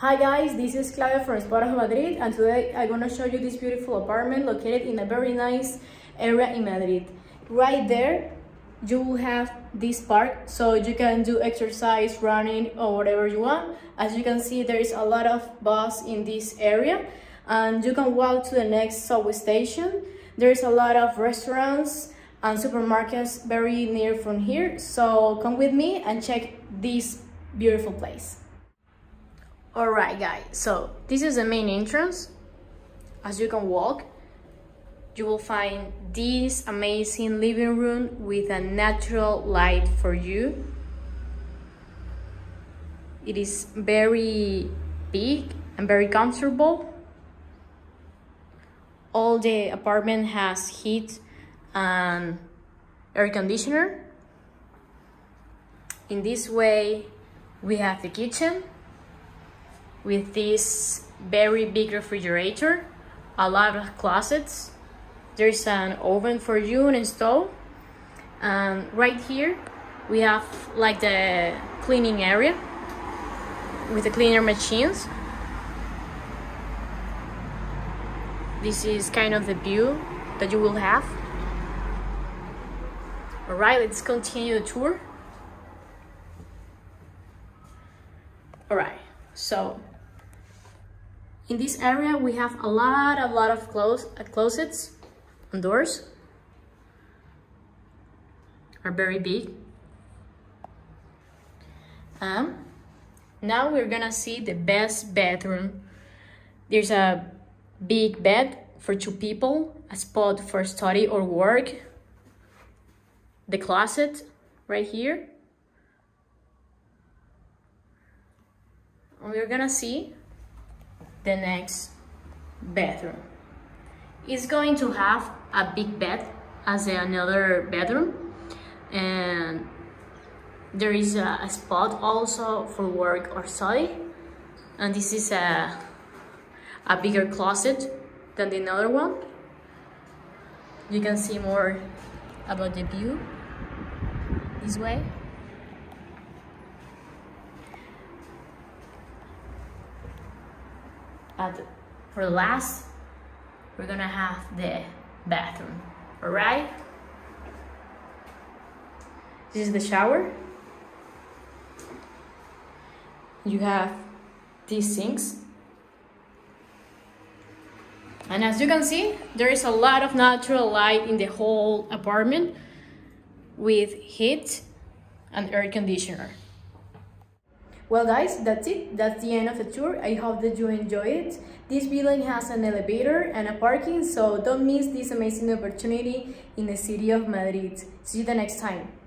Hi guys, this is Claudia from Spotahome Madrid and today I'm gonna show you this beautiful apartment located in a very nice area in Madrid. Right there, you will have this park so you can do exercise, running or whatever you want. As you can see, there is a lot of bus in this area and you can walk to the next subway station. There's a lot of restaurants and supermarkets very near from here. So come with me and check this beautiful place. Alright guys, so this is the main entrance. As you can walk, you will find this amazing living room with a natural light for you. It is very big and very comfortable. All the apartment has heat and air conditioner. In this way, we have the kitchen with this very big refrigerator, a lot of closets. There's an oven for you and stove. And right here, we have like the cleaning area with the cleaner machines. This is kind of the view that you will have. All right, let's continue the tour. All right, so in this area, we have a lot, a lot of close, uh, closets and doors are very big. Um, now we're gonna see the best bedroom. There's a big bed for two people, a spot for study or work, the closet right here. And we're gonna see the next bedroom. It's going to have a big bed as another bedroom and there is a, a, spot also for work or study and this is a, a bigger closet than the other one. You can see more about the view this way. But for last, we're gonna have the bathroom, all right? This is the shower. You have these sinks. And as you can see, there is a lot of natural light in the whole apartment with heat and air conditioner. Well guys, that's it. That's the end of the tour. I hope that you enjoy it. This building has an elevator and a parking, so don't miss this amazing opportunity in the city of Madrid. See you the next time.